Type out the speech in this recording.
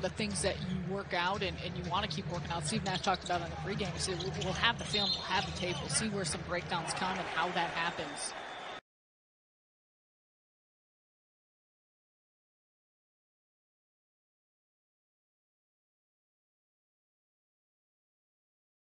the things that you work out and, and you want to keep working out. Steve Nash talked about on the pregame. He said, we'll, we'll have the film, we'll have the tape, we'll see where some breakdowns come and how that happens.